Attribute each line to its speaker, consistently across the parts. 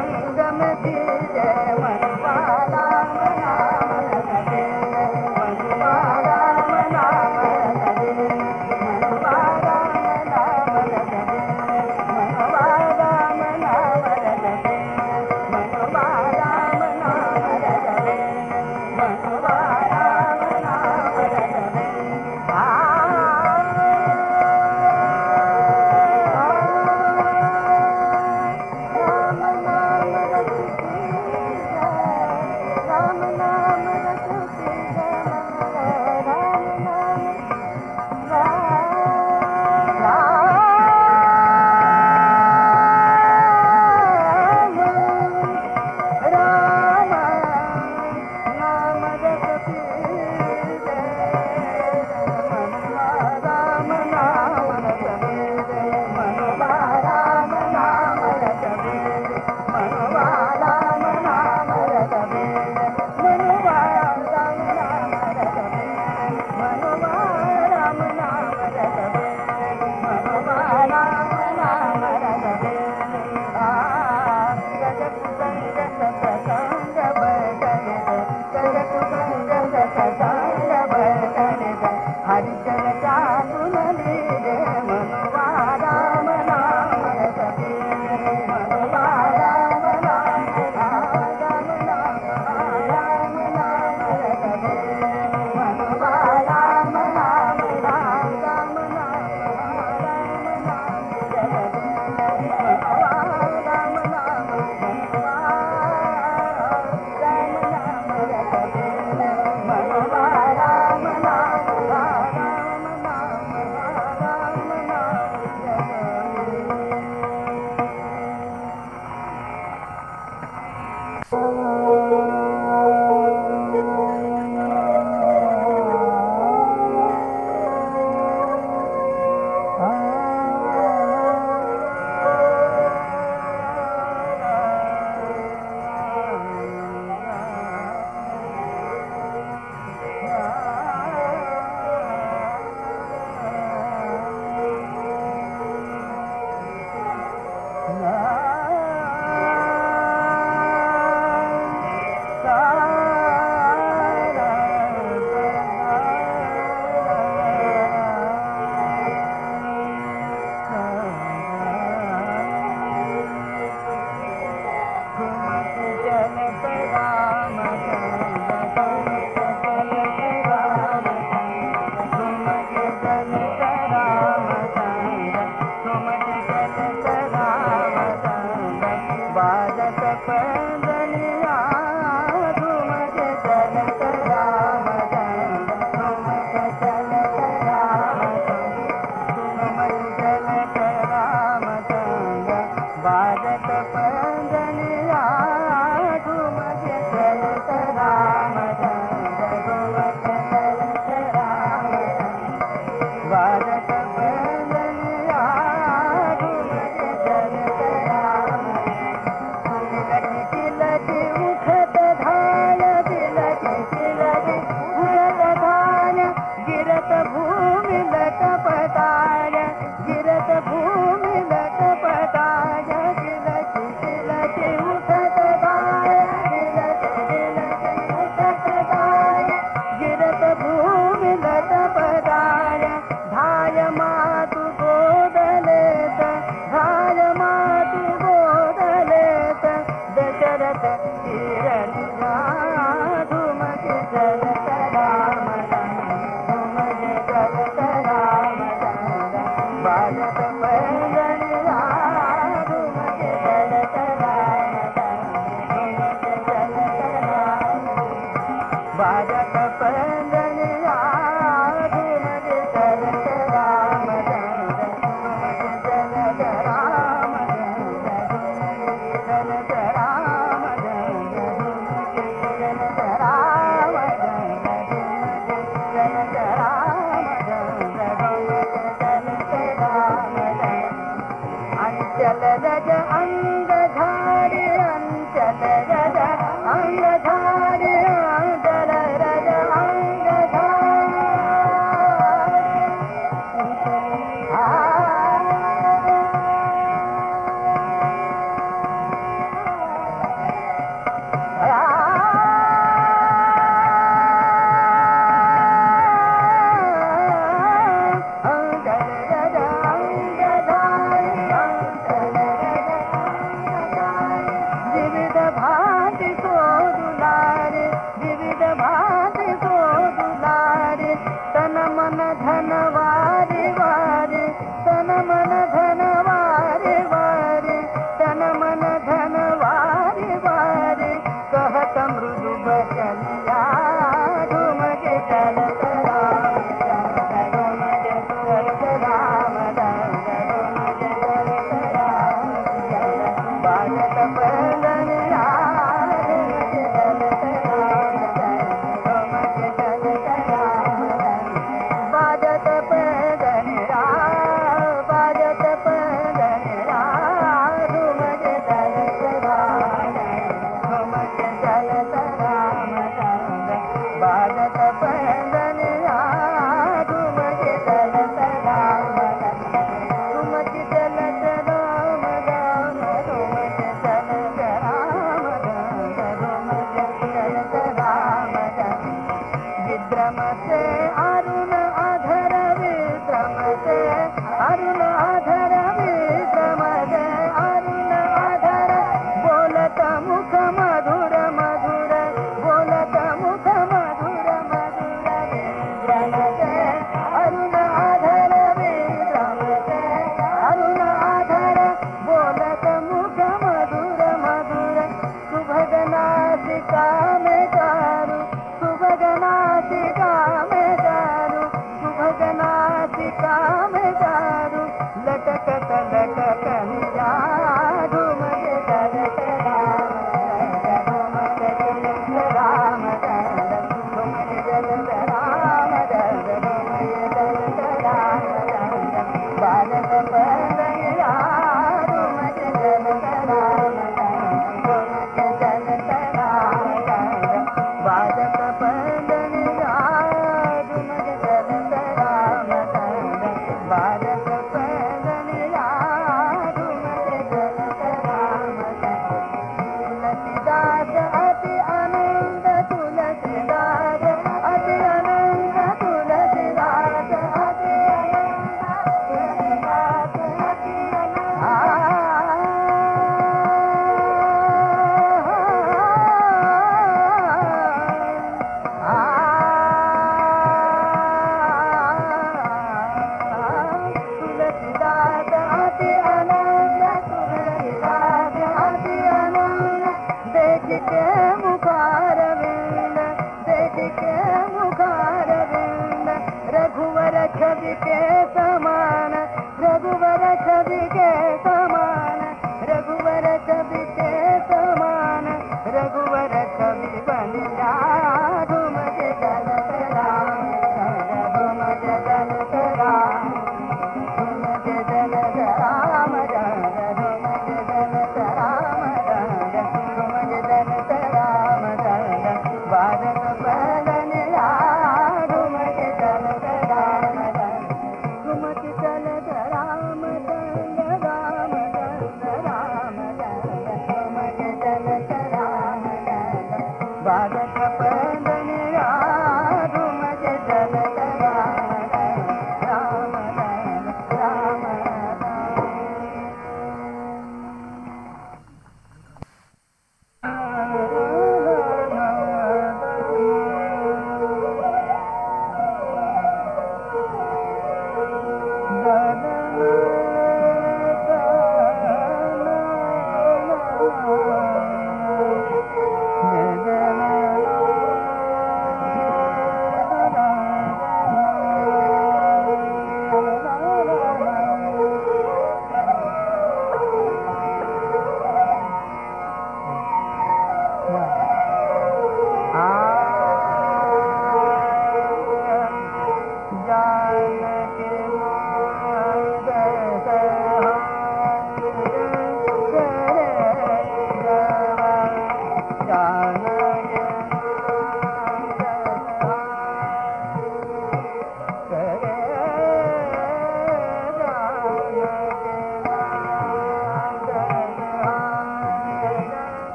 Speaker 1: संगम जय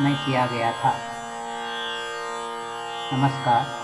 Speaker 1: में किया गया था। नमस्कार।